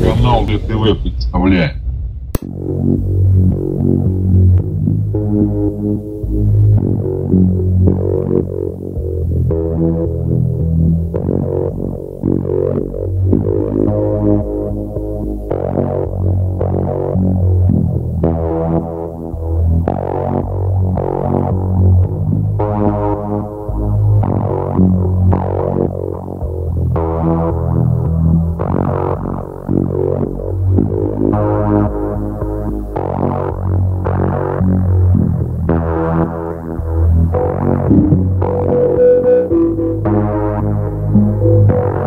Канал ДТВ представляет. Thank you. Thank you.